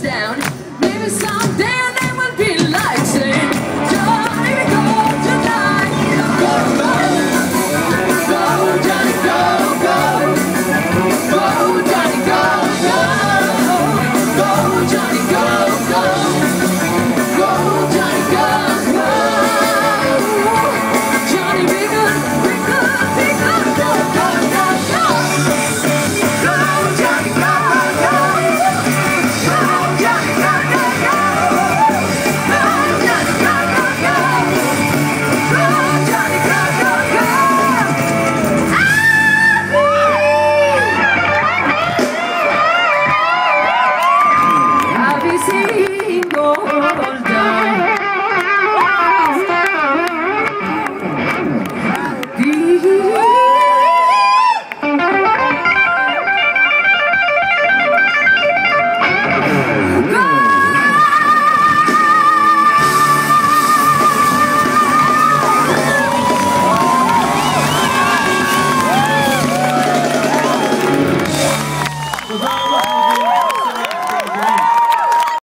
down. Maybe someday. single